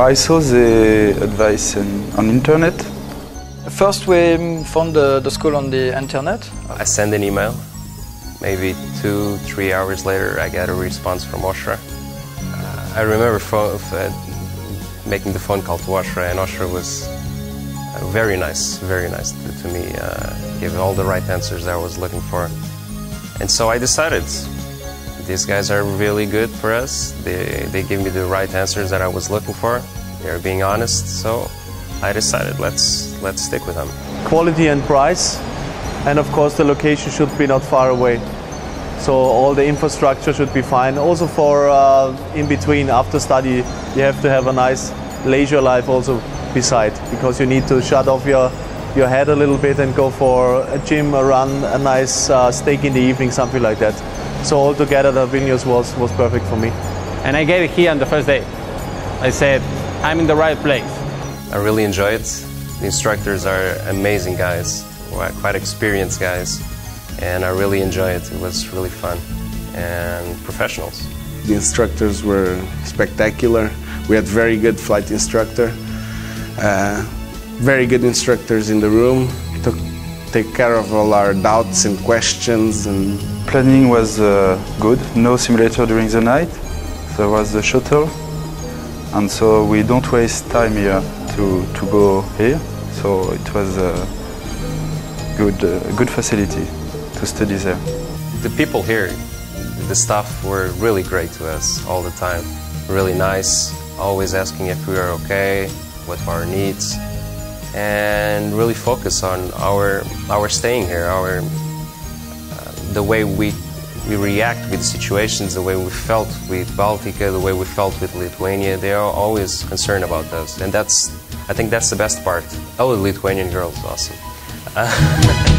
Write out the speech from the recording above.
I saw the advice on, on internet. First, we found the, the school on the internet. I send an email. Maybe two, three hours later, I get a response from Oshra. Uh, I remember phone, uh, making the phone call to Oshra, and Oshra was uh, very nice, very nice to, to me. Uh, gave all the right answers that I was looking for. And so I decided these guys are really good for us. They, they give me the right answers that I was looking for. They're being honest, so I decided let's, let's stick with them. Quality and price, and of course the location should be not far away. So all the infrastructure should be fine. Also for uh, in between, after study, you have to have a nice leisure life also beside, because you need to shut off your your head a little bit and go for a gym, a run, a nice uh, steak in the evening, something like that. So altogether, the Vilnius was, was perfect for me. And I get it here on the first day. I said, I'm in the right place. I really enjoy it. The instructors are amazing guys, quite experienced guys, and I really enjoy it. It was really fun and professionals. The instructors were spectacular. We had very good flight instructor. Uh, very good instructors in the room to take care of all our doubts and questions. And Planning was uh, good, no simulator during the night. There was the shuttle, and so we don't waste time here to, to go here. So it was a good, uh, good facility to study there. The people here, the staff were really great to us all the time. Really nice, always asking if we are okay, what our needs and really focus on our our staying here, our uh, the way we we react with situations, the way we felt with Baltica, the way we felt with Lithuania. They are always concerned about us, and that's I think that's the best part. Oh, the Lithuanian girls, awesome.